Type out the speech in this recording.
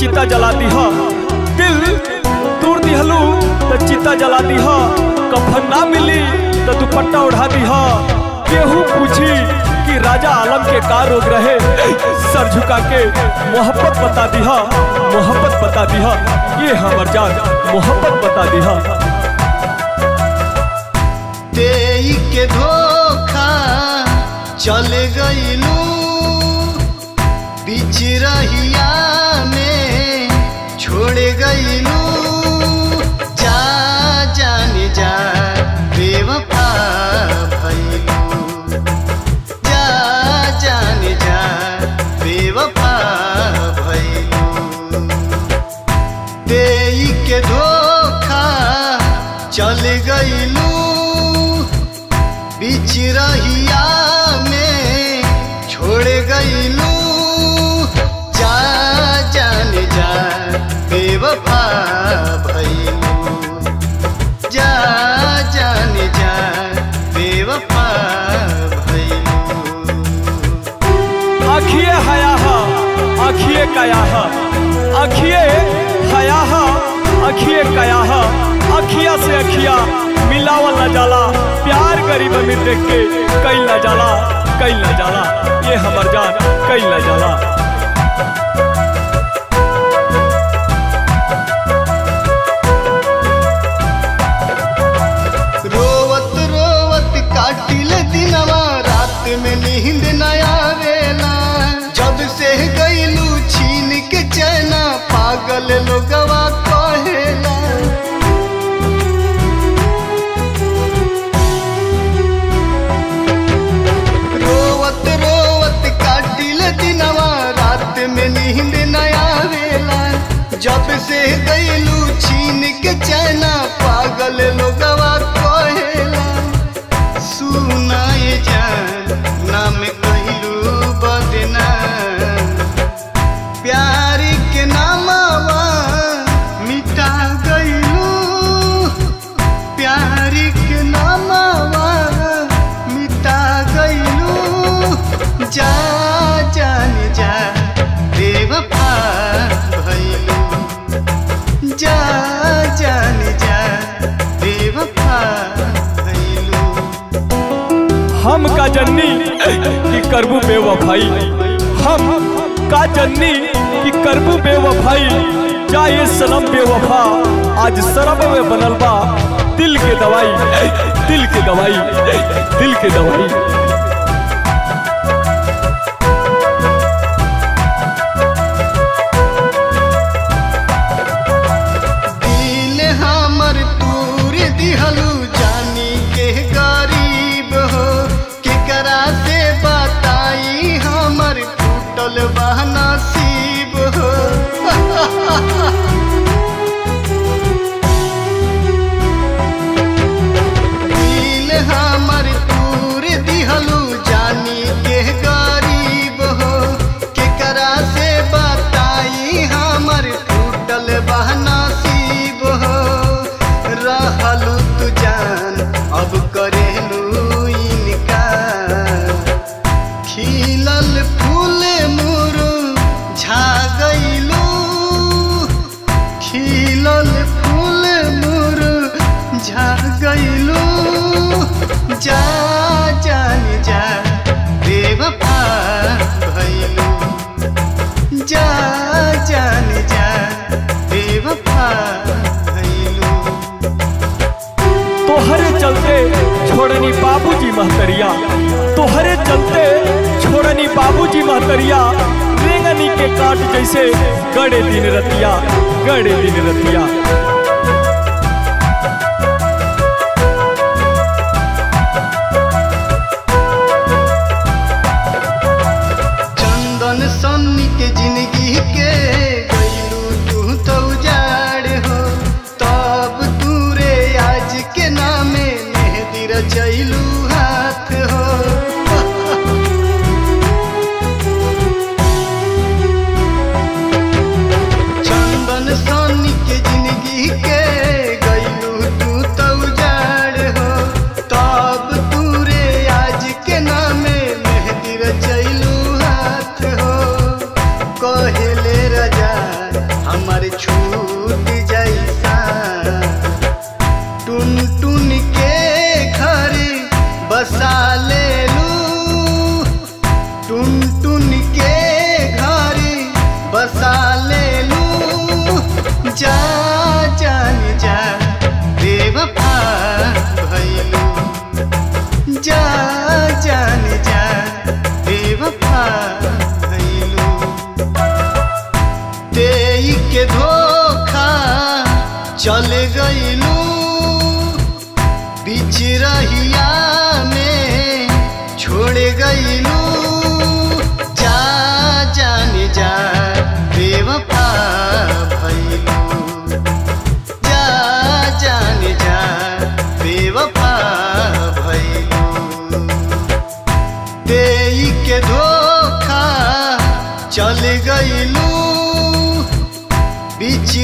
चिता जला दीह दिल दूर दिहलू तो चिता जला दीह कफन ना मिली तो दुपट्टा उड़ा दीह केहू पूछी कि राजा आलम के का रोग रहे? सर झुका के मोहब्बत बता दी मोहब्बत बता दी ये हमार जान, मोहब्बत बता दीह गईलू बीच रहिया में छोड़ गईलू जा, जाने, जा, बेवफा भइलू। जा, जाने, जा, बेवफा आखिए हया कया हा आखिए हया हा आखिए कया हा, अखिया से अखिया, मिलावल न जाला। प्यार गरीब अमीर देख के कई न जाला, कई न जाला। ये हमर जान, कई न जाला। रोवत रोवत काटिल दिनवा, रात में नींद जब से गईलू छीन के चैना, पागल लोगवा से दैलू छीन के चैना पागल लोगवा कहेला जन्नी कि करबू बेवफाई। हम का जन्नी कि करबू बेवफाई। जाए सनम बेवफा, आज सरब में बनल बा दिल के दवाई, दिल के दवाई, दिल के दवाई। रहलू तू जान अब करेलू इनका खिलल फूल मुरु झा गईलू खिलल फूल मुरु झा गईलू जा जान जा बेवफा भइलू जा जान जा बेवफा छोड़नी बाबूजी महतरिया। तोहरे चलते छोड़नी बाबूजी महतरिया। रेंगनी के काट जैसे गड़े दिन रतिया, गड़े दिन रतिया। टुन टुन के घर बसा ले लू। भैलू जा जान के धोखा चल गईलू बीच रहिया में छोड़ गईलू बीच